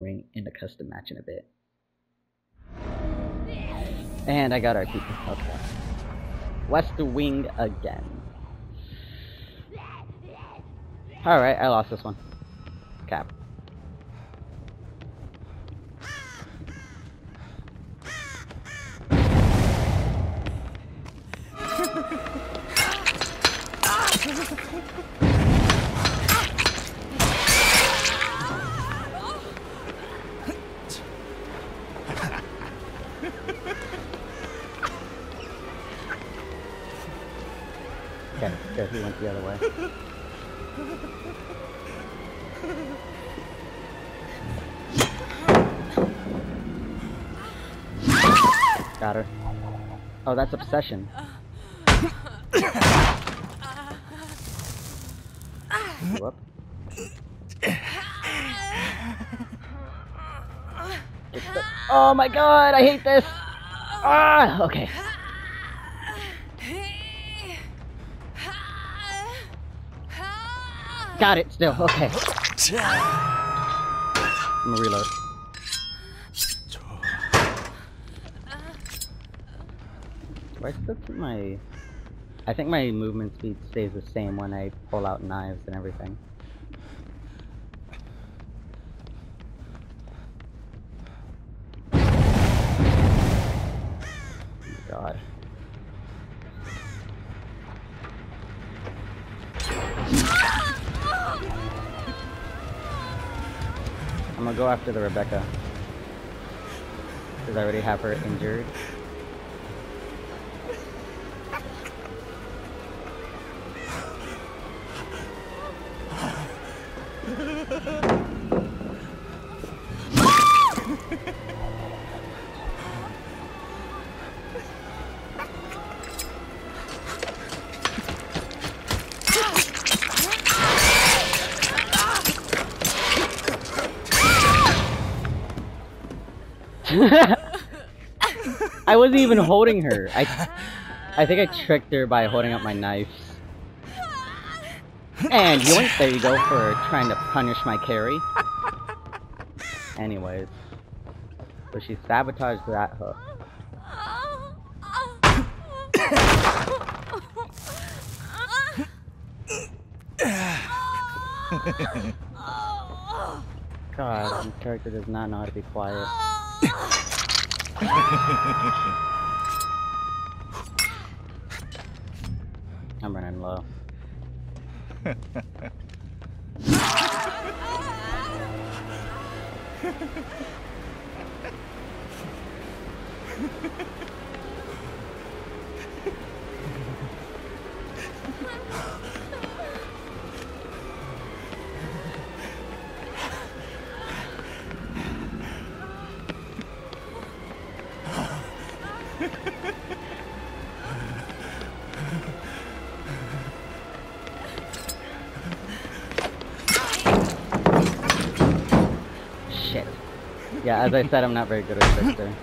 ring in a custom match in a bit. And I got our people. Okay. West Wing again. Alright, I lost this one. Cap. the other way. Got her. Oh, that's obsession. Whoop. Oh my god, I hate this! Ah, okay. Got it, still, okay. I'm gonna reload. Do I still keep my... I think my movement speed stays the same when I pull out knives and everything. I'm gonna go after the Rebecca. Because I already have her injured. I wasn't even holding her. I, I think I tricked her by holding up my knife. And yoink, there you go for trying to punish my carry. Anyways. So she sabotaged that hook. God, this character does not know how to be quiet. I'm running low. Shit. Yeah, as I said, I'm not very good at Trickster.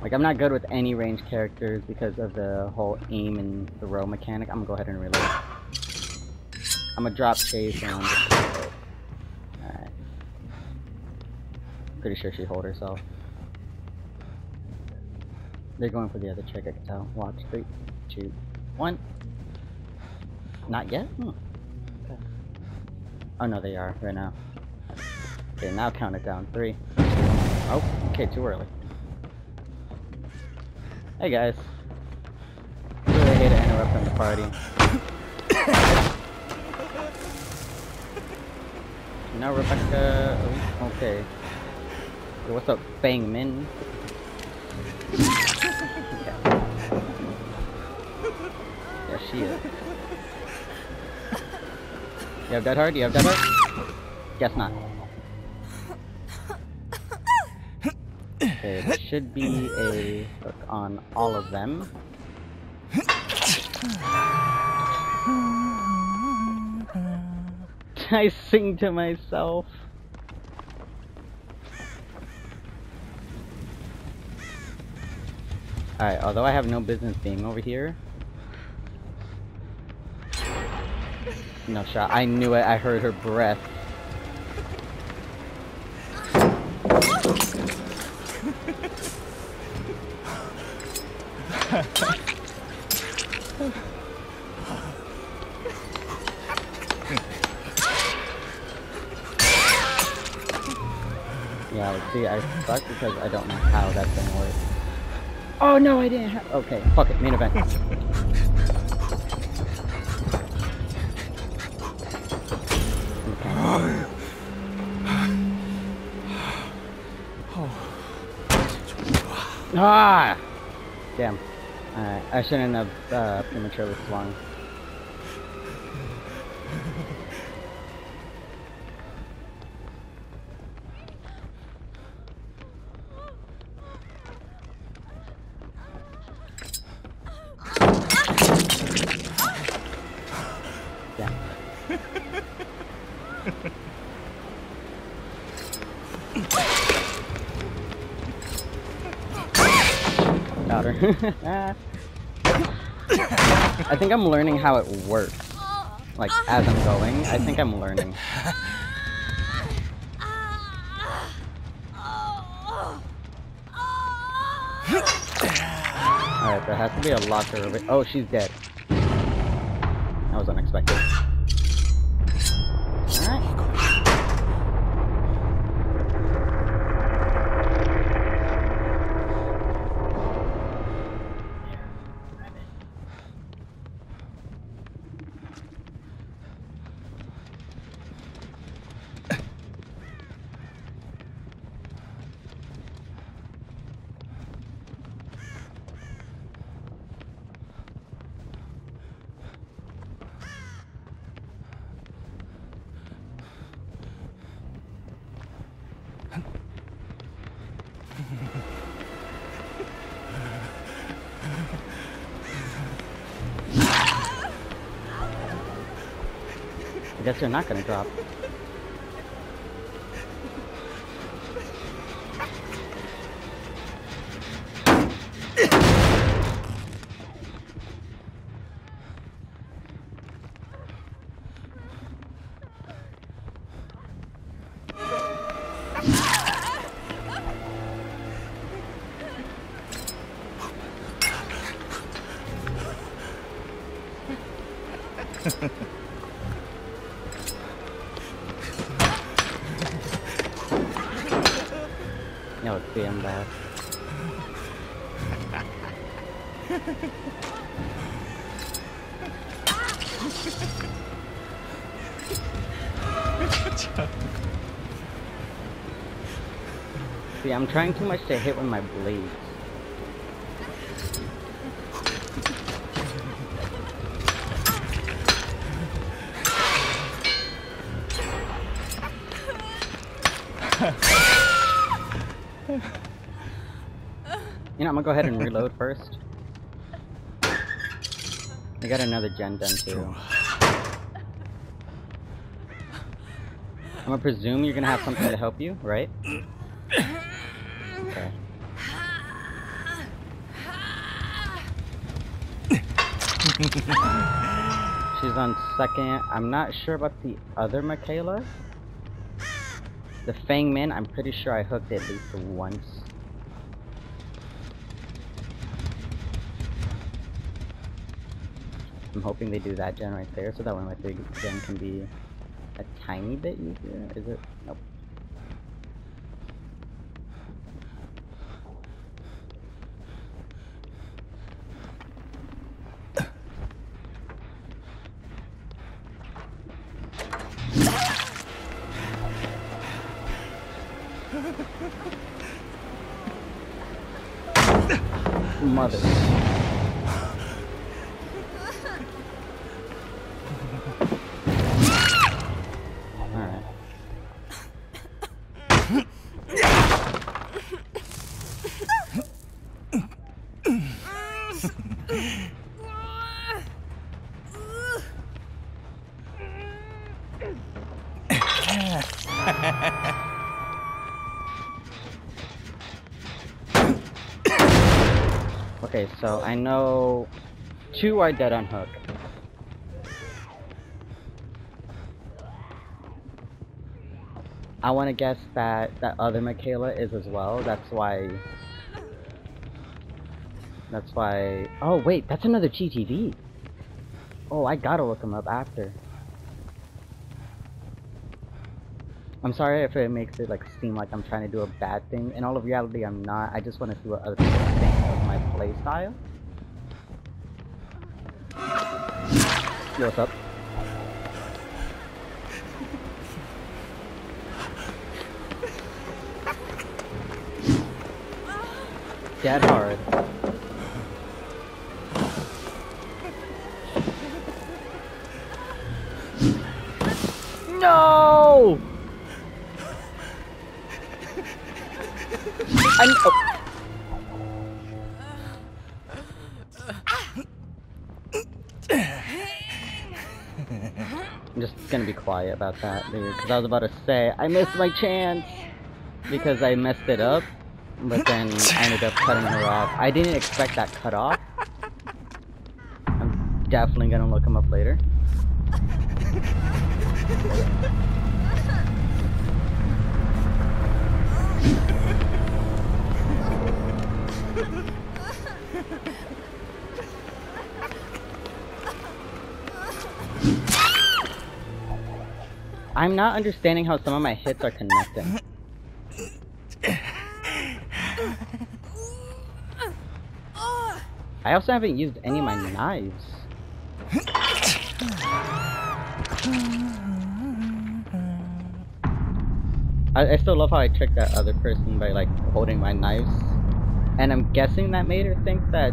Like, I'm not good with any range characters because of the whole aim and the row mechanic. I'm gonna go ahead and reload. I'm gonna drop chase and. Alright. Pretty sure she hold herself. They're going for the other chick, I can tell. Watch. Three, two, one. Not yet? Hmm. Okay. Oh no, they are right now. Okay, now count it down. Three. Oh, okay, too early. Hey guys. Really hate to interrupting the party. now Rebecca. okay. What's up, Feng Min? Okay. Yeah, she is. You have dead hard? You have dead hard? Guess not. Okay, there should be a hook on all of them. I sing to myself. Alright, although I have no business being over here. No shot. I knew it. I heard her breath. yeah, see, I suck because I don't know how that thing works. Oh no, I didn't have- Okay, fuck it, main event. Okay. Ah! Damn. Alright, I shouldn't have uh, prematurely swung. I think I'm learning how it works. Like, as I'm going, I think I'm learning. Alright, there has to be a locker over- Oh, she's dead. That was unexpected. Guess you're not gonna drop. No, it's being bad. See, I'm trying too much to hit with my blades. You know, I'm gonna go ahead and reload first. I got another gen done too. I'm gonna presume you're gonna have something to help you, right? Okay. She's on second. I'm not sure about the other Mikaela. The Feng Min, I'm pretty sure I hooked at least once. I'm hoping they do that gen right there, so that way my big gen can be a tiny bit easier. Is it? Nope. Mother. Okay, so I know two are dead on hook. I want to guess that that other Mikaela is as well. That's why. That's why. Oh wait, that's another GTV. Oh, I gotta look him up after. I'm sorry if it makes it like seem like I'm trying to do a bad thing. In all of reality, I'm not. I just want to see what other people think my play style. Yo, what's up? Dead hard. No! I'm, oh. Gonna be quiet about that, dude, because I was about to say, I missed my chance! Because I messed it up, but then I ended up cutting her off. I didn't expect that cut off. I'm definitely gonna look him up later. I'm not understanding how some of my hits are connecting. I also haven't used any of my knives. I, I still love how I tricked that other person by like holding my knives. And I'm guessing that made her think that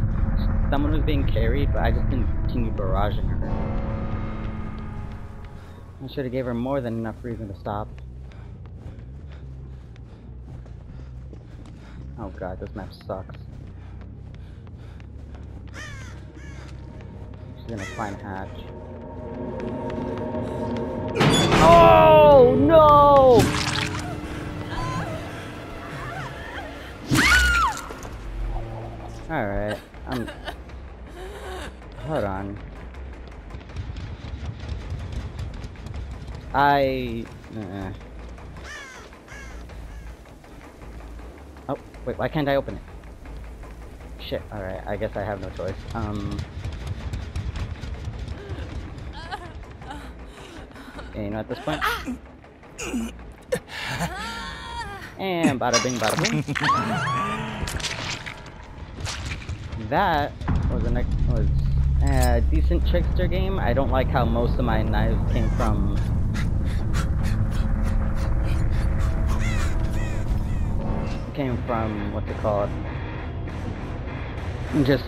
someone was being carried, but I just continued barraging her. I should have gave her more than enough reason to stop. Oh god, this map sucks. She's gonna find Hatch. Oh no! Alright, I'm... Um, hold on. I... Uh... Oh, wait, why can't I open it? Shit, alright, I guess I have no choice. Um... You know, at this point? And bada bing, bada boom. that was was a decent trickster game. I don't like how most of my knives came from came from what's it called? Just